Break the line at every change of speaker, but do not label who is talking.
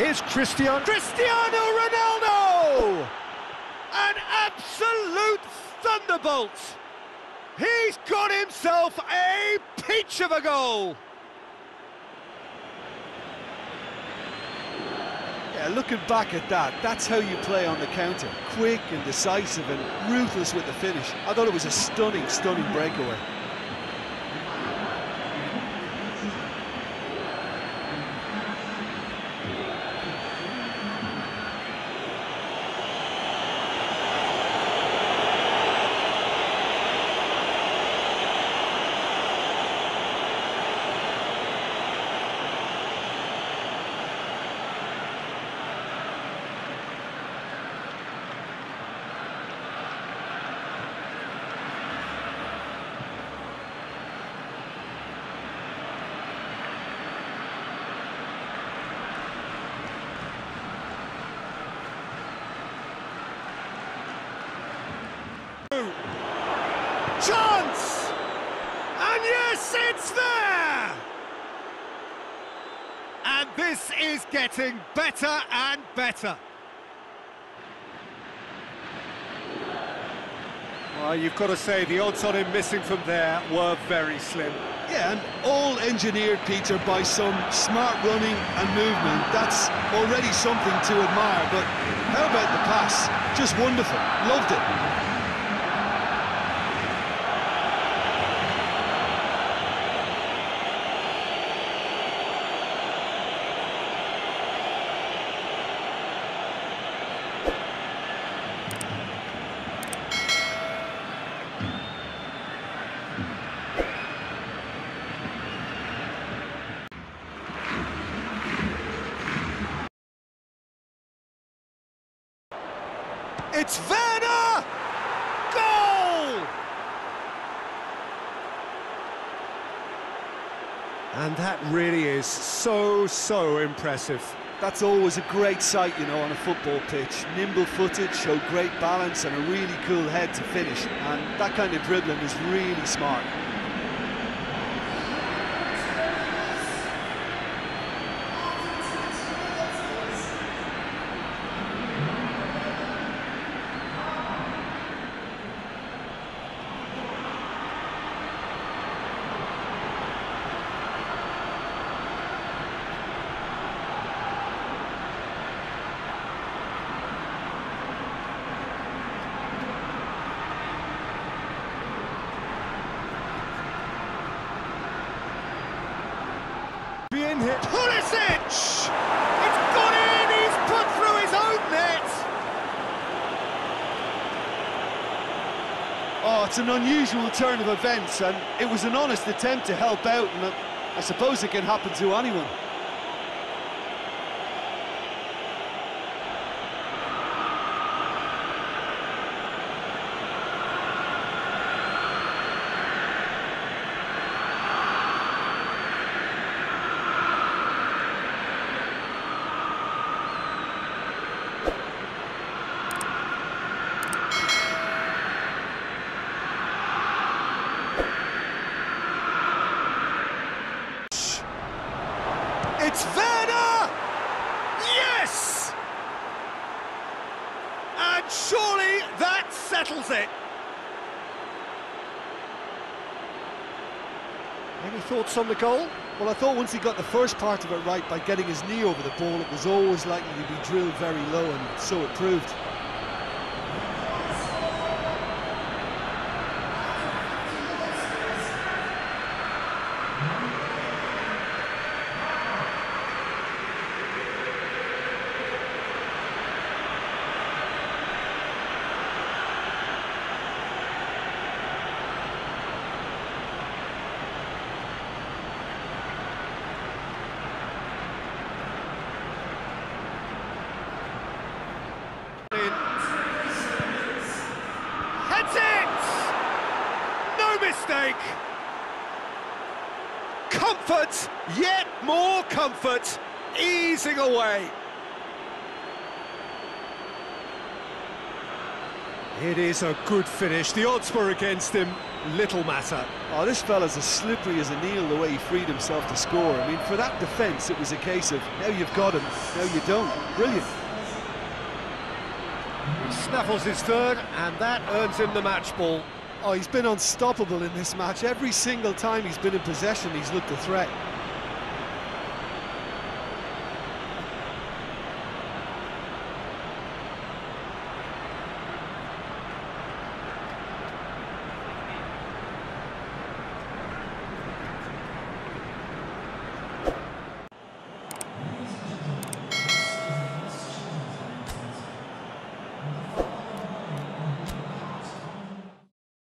here's Cristiano.
Cristiano Ronaldo! An absolute thunderbolt! He's got himself a peach of a goal!
Yeah, looking back at that, that's how you play on the counter. Quick and decisive and ruthless with the finish. I thought it was a stunning, stunning breakaway.
Chance! And yes, it's there! And this is getting better and better. Well, you've got to say the odds on him missing from there were very slim.
Yeah, and all engineered, Peter, by some smart running and movement. That's already something to admire, but how about the pass? Just wonderful. Loved it.
It's Werner! Goal! And that really is so, so impressive.
That's always a great sight, you know, on a football pitch. Nimble-footed, showed great balance and a really cool head to finish. And that kind of dribbling is really smart.
Hit. Pulisic! It's gone in! He's put through his own net!
Oh, it's an unusual turn of events, and it was an honest attempt to help out, and I suppose it can happen to anyone.
It's Werner! Yes! And surely that settles it. Any thoughts on the goal?
Well, I thought once he got the first part of it right by getting his knee over the ball, it was always likely to be drilled very low, and so it proved.
mistake. Comfort, yet more comfort, easing away. It is a good finish. The odds were against him. Little matter.
Oh, this fella's as slippery as an eel the way he freed himself to score. I mean, for that defence, it was a case of, now you've got him, now you don't. Brilliant.
He snaffles his third, and that earns him the match ball.
Oh, he's been unstoppable in this match. Every single time he's been in possession, he's looked a threat.